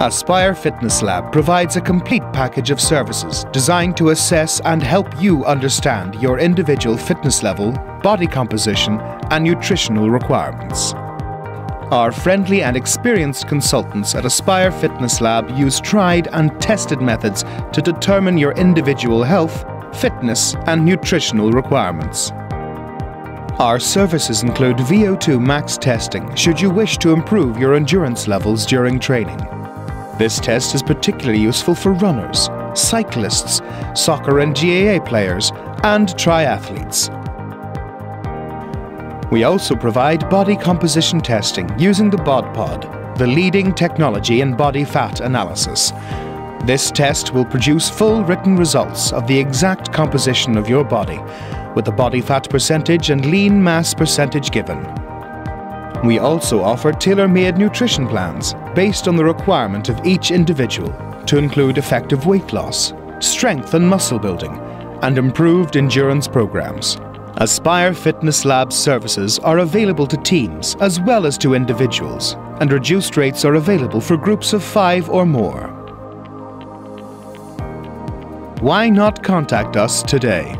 Aspire Fitness Lab provides a complete package of services designed to assess and help you understand your individual fitness level, body composition, and nutritional requirements. Our friendly and experienced consultants at Aspire Fitness Lab use tried and tested methods to determine your individual health, fitness, and nutritional requirements. Our services include VO2 max testing should you wish to improve your endurance levels during training. This test is particularly useful for runners, cyclists, soccer and GAA players, and triathletes. We also provide body composition testing using the BodPod, the leading technology in body fat analysis. This test will produce full written results of the exact composition of your body with the body fat percentage and lean mass percentage given. We also offer tailor-made nutrition plans based on the requirement of each individual to include effective weight loss, strength and muscle building, and improved endurance programs. Aspire Fitness Lab services are available to teams as well as to individuals, and reduced rates are available for groups of five or more. Why not contact us today?